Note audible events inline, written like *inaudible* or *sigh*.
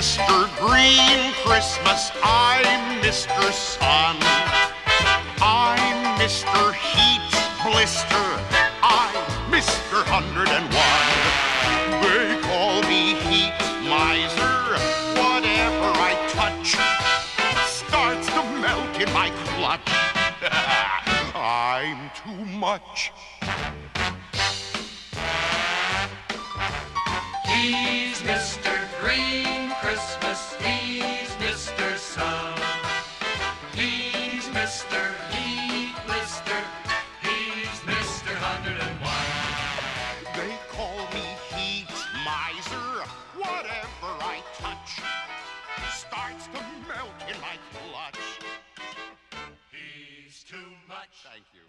Green Christmas, I'm Mr. Sun. I'm Mr. Heat Blister. I'm Mr. 101. They call me Heat Miser. Whatever I touch starts to melt in my clutch. *laughs* I'm too much. He's Mr. Mr. Heat Blister. He's Mr. 101. They call me Heat Miser. Whatever I touch starts to melt in my clutch. He's too much. Thank you.